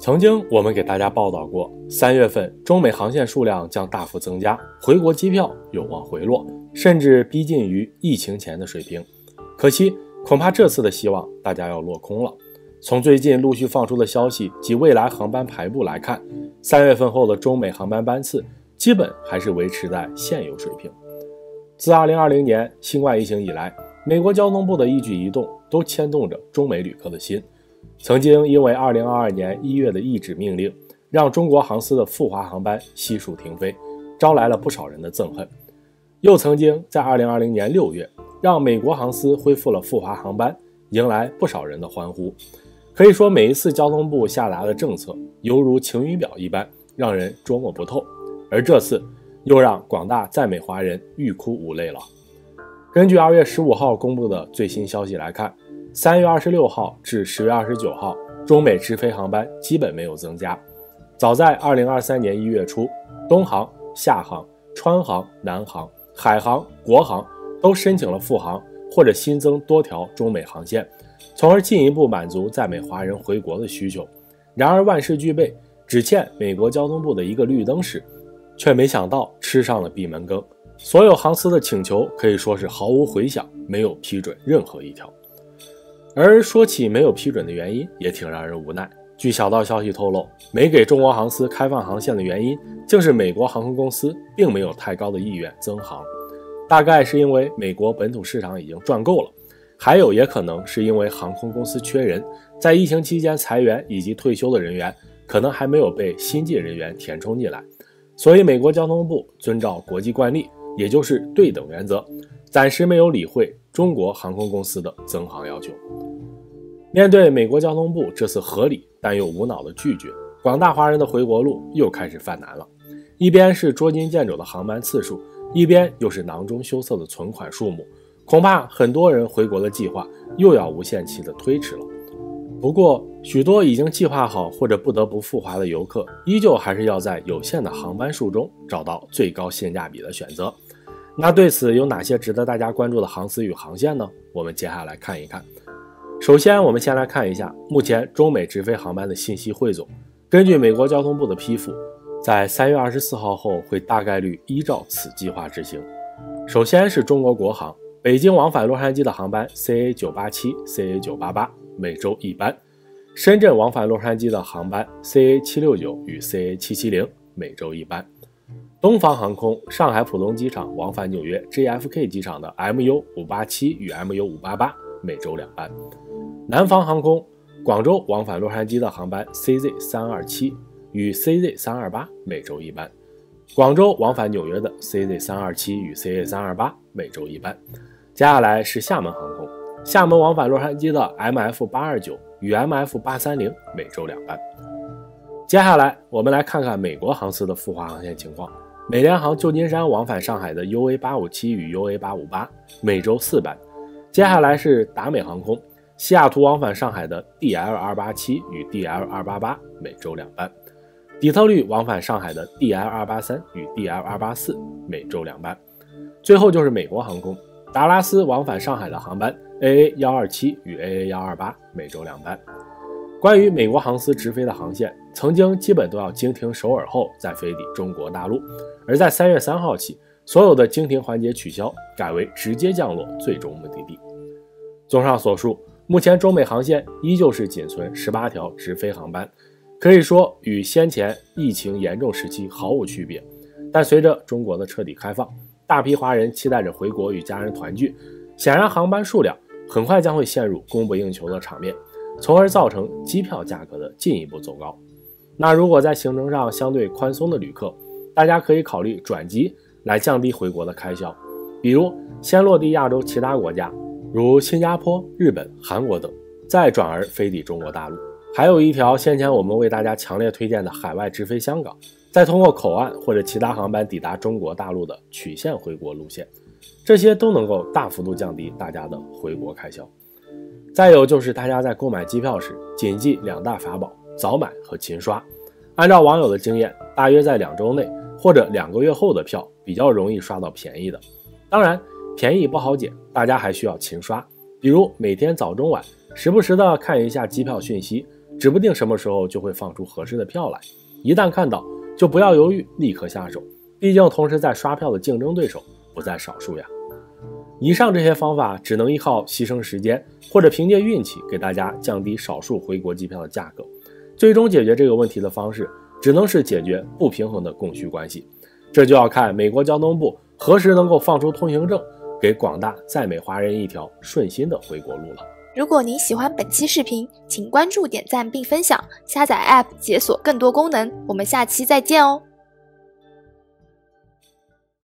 曾经我们给大家报道过，三月份中美航线数量将大幅增加，回国机票有望回落，甚至逼近于疫情前的水平。可惜，恐怕这次的希望大家要落空了。从最近陆续放出的消息及未来航班排布来看，三月份后的中美航班班次基本还是维持在现有水平。自2020年新冠疫情以来，美国交通部的一举一动都牵动着中美旅客的心。曾经因为2022年1月的一纸命令，让中国航司的赴华航班悉数停飞，招来了不少人的憎恨。又曾经在2020年6月，让美国航司恢复了赴华航班，迎来不少人的欢呼。可以说，每一次交通部下达的政策，犹如晴雨表一般，让人捉摸不透。而这次，又让广大在美华人欲哭无泪了。根据2月15号公布的最新消息来看。三月二十六号至十月二十九号，中美直飞航班基本没有增加。早在二零二三年一月初，东航、厦航、川航、南航、海航、国航都申请了复航或者新增多条中美航线，从而进一步满足在美华人回国的需求。然而万事俱备，只欠美国交通部的一个绿灯时，却没想到吃上了闭门羹。所有航司的请求可以说是毫无回响，没有批准任何一条。而说起没有批准的原因，也挺让人无奈。据小道消息透露，没给中国航司开放航线的原因，竟是美国航空公司并没有太高的意愿增航。大概是因为美国本土市场已经赚够了，还有也可能是因为航空公司缺人，在疫情期间裁员以及退休的人员，可能还没有被新进人员填充进来。所以，美国交通部遵照国际惯例，也就是对等原则，暂时没有理会中国航空公司的增航要求。面对美国交通部这次合理但又无脑的拒绝，广大华人的回国路又开始犯难了。一边是捉襟见肘的航班次数，一边又是囊中羞涩的存款数目，恐怕很多人回国的计划又要无限期的推迟了。不过，许多已经计划好或者不得不赴华的游客，依旧还是要在有限的航班数中找到最高性价比的选择。那对此有哪些值得大家关注的航司与航线呢？我们接下来看一看。首先，我们先来看一下目前中美直飞航班的信息汇总。根据美国交通部的批复，在三月二十四号后会大概率依照此计划执行。首先是中国国航北京往返洛杉矶的航班 CA 九八七、CA 九八八每周一班；深圳往返洛杉矶的航班 CA 七六九与 CA 七七零每周一班；东方航空上海浦东机场往返纽约 JFK 机场的 MU 五八七与 MU 五八八每周两班。南方航空广州往返洛杉矶的航班 CZ 三二七与 CZ 三二八每周一班，广州往返纽约的 CZ 三二七与 CZ 三二八每周一班。接下来是厦门航空，厦门往返洛杉矶的 MF 八二九与 MF 八三零每周两班。接下来我们来看看美国航司的复华航线情况，美联航旧金山往返上海的 UA 八五七与 UA 八五八每周四班。接下来是达美航空。西雅图往返上海的 DL 二八七与 DL 二八八每周两班，底特律往返上海的 DL 二八三与 DL 二八四每周两班，最后就是美国航空达拉斯往返上海的航班 AA 幺二七与 AA 幺二八每周两班。关于美国航司直飞的航线，曾经基本都要经停首尔后再飞抵中国大陆，而在三月三号起，所有的经停环节取消，改为直接降落最终目的地。综上所述。目前中美航线依旧是仅存十八条直飞航班，可以说与先前疫情严重时期毫无区别。但随着中国的彻底开放，大批华人期待着回国与家人团聚，显然航班数量很快将会陷入供不应求的场面，从而造成机票价格的进一步走高。那如果在行程上相对宽松的旅客，大家可以考虑转机来降低回国的开销，比如先落地亚洲其他国家。如新加坡、日本、韩国等，再转而飞抵中国大陆。还有一条先前我们为大家强烈推荐的海外直飞香港，再通过口岸或者其他航班抵达中国大陆的曲线回国路线，这些都能够大幅度降低大家的回国开销。再有就是大家在购买机票时，谨记两大法宝：早买和勤刷。按照网友的经验，大约在两周内或者两个月后的票比较容易刷到便宜的。当然。便宜不好捡，大家还需要勤刷，比如每天早中晚时不时的看一下机票讯息，指不定什么时候就会放出合适的票来。一旦看到，就不要犹豫，立刻下手。毕竟，同时在刷票的竞争对手不在少数呀。以上这些方法只能依靠牺牲时间，或者凭借运气给大家降低少数回国机票的价格。最终解决这个问题的方式，只能是解决不平衡的供需关系。这就要看美国交通部何时能够放出通行证，给广大在美华人一条顺心的回国路了。如果您喜欢本期视频，请关注、点赞并分享，下载 App 解锁更多功能。我们下期再见哦。